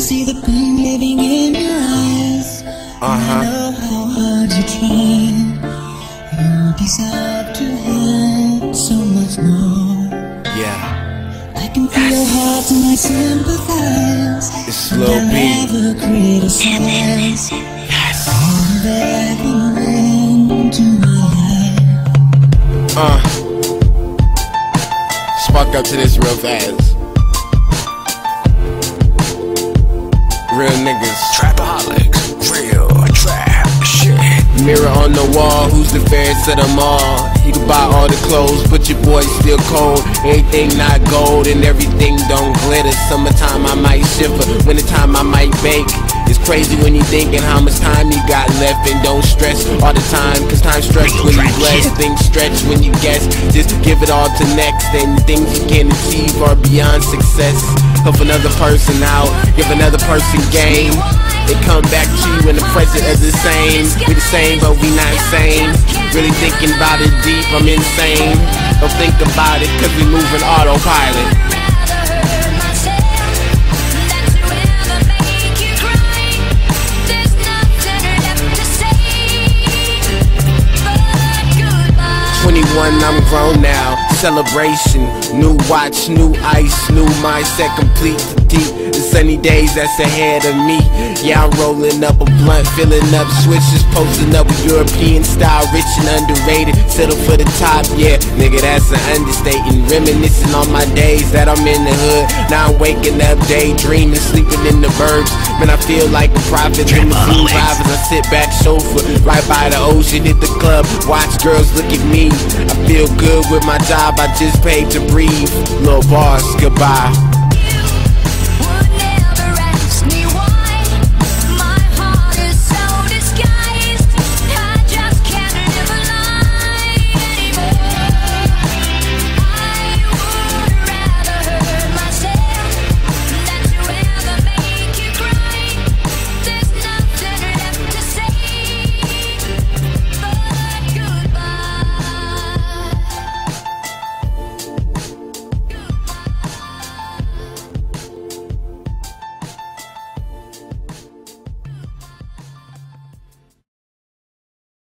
see the pain living in your eyes. Uh-huh. I know how hard you try. You deserve to have so much more. Yeah, I can feel your heart and I sympathize. it's And Lil I'll B. never criticize all that you bring to my life. Uh. Spark up to this real fast. Real niggas. Trapaholics, real trap shit. Mirror on the wall, who's the fairest of them all? You can buy all the clothes, but your boy's still cold. Everything not gold and everything don't glitter. Summertime I might shiver, wintertime I might bake. It's crazy when you thinking how much time you got left and don't stress all the time. Cause time stretch when you bless, things stretch when you guess. Just give it all to next and things you can achieve are beyond success. Help another person out, give another person game. They come back to you and the present is the same. We the same, but we not same. Really thinking about it deep, I'm insane. Don't think about it, cause we moving autopilot. I'm grown now. Celebration, new watch, new ice, new mindset, complete the deep. The sunny days that's ahead of me. Yeah, I'm rolling up a blunt, filling up switches, posting up with European style, rich and underrated. Settle for the top, yeah, nigga, that's an understatement. Reminiscing on my days that I'm in the hood. Now I'm waking up, daydreaming, sleeping in the burbs. Man, I feel like a prophet in the vibe as I sit back sofa, right by the ocean, hit the club, watch girls look at me. Feel good with my job, I just paid to breathe. Little boss, goodbye.